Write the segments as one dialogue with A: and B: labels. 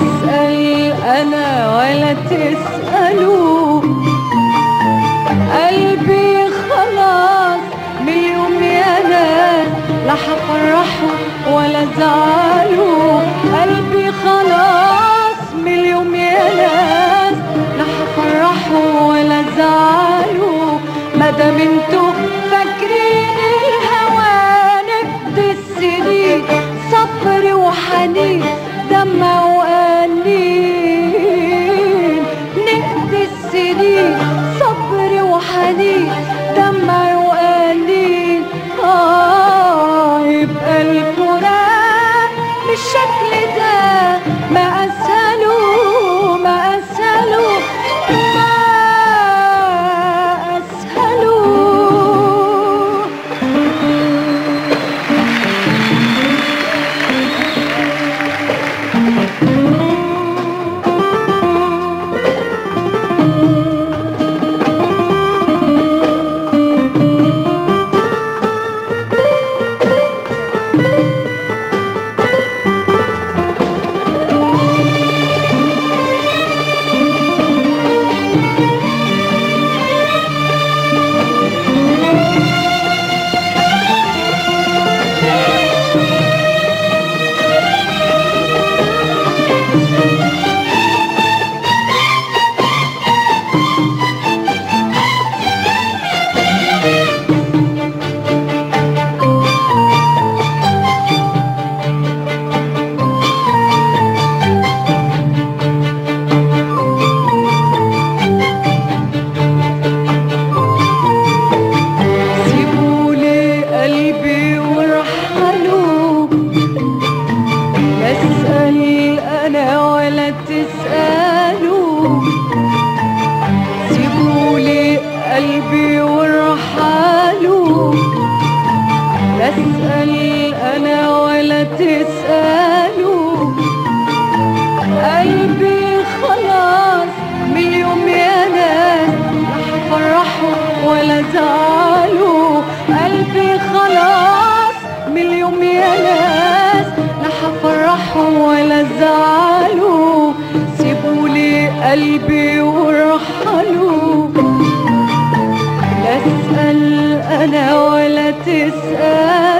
A: تسأل أنا ولا تسألوا؟ قلبي خلاص من يوم أنا لا حفرحوا ولا زعلوا. قلبي خلاص من يوم أنا لا حفرحوا ولا زعله مادام أنتوا فاكرين الهوانم دي السنين صبر وحنين دمع قلبي وارحله لا اسأل أنا ولا تسأل.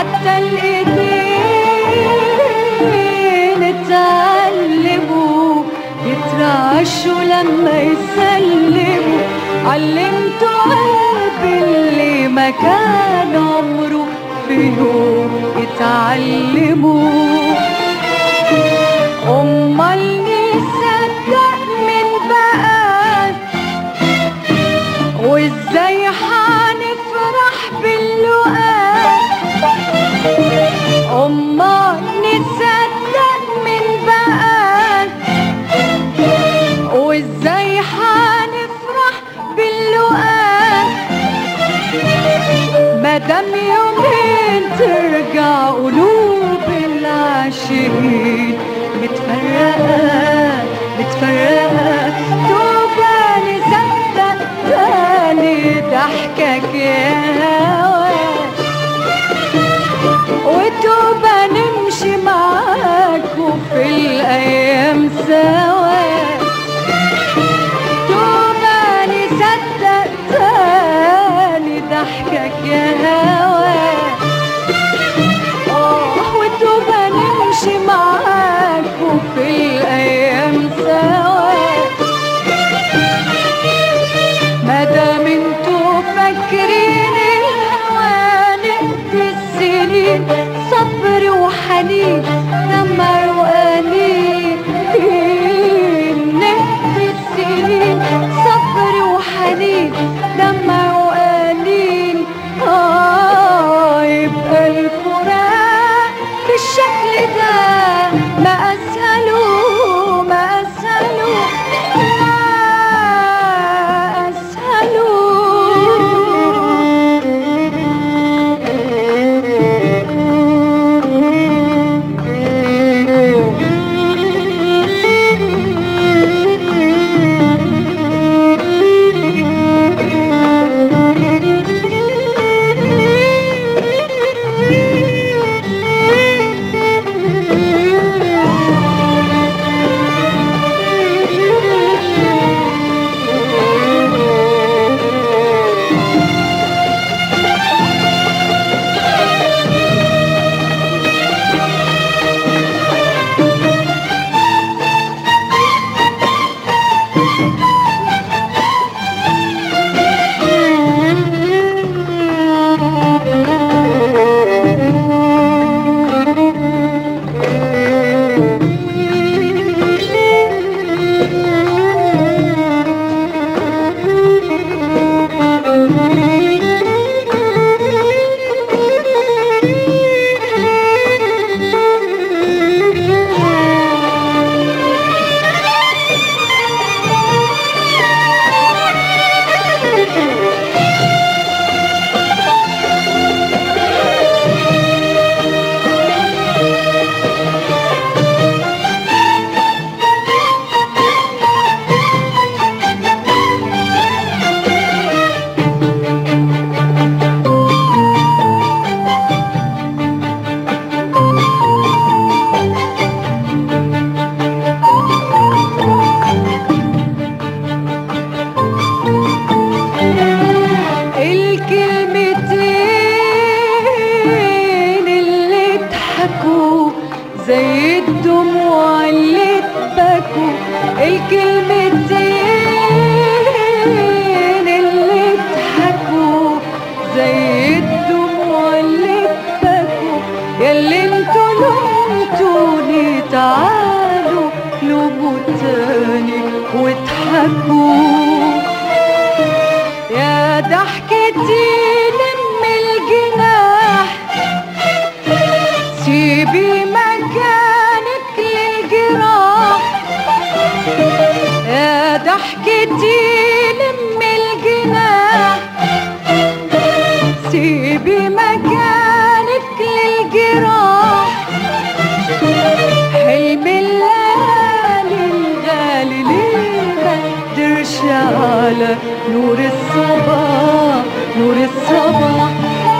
A: حتى الايدين اتقلبوا يترعشوا لما يسلموا. علمتوا قلب اللي ما كان عمره في يوم اتعلموا أمال نصدق من بقى؟ وإزاي حنفرح باللقاء؟ نصدق من بقى وإزاي حنفرح يومين ترجع قلوب العاشقين. متفرقة متفرقة واضحكوا يا ضحكتي لم الجناح سيبي مكانك للجراح. يا ضحكتي نور الصباح نور الصباح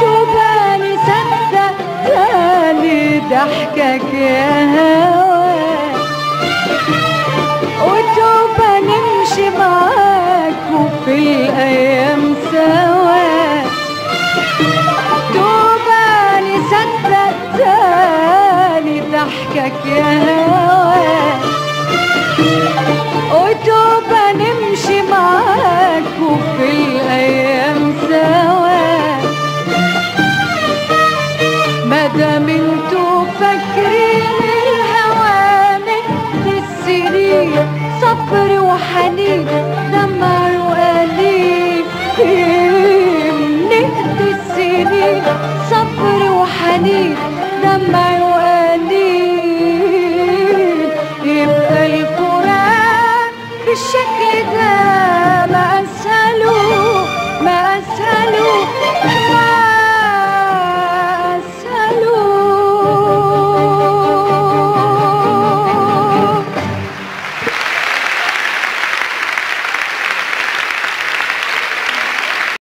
A: توباني صدق تاني ضحكك يا هوا وتوبة نمشي معاك وفي الأيام سوا. توبة نصدق تاني ضحكك يا هوا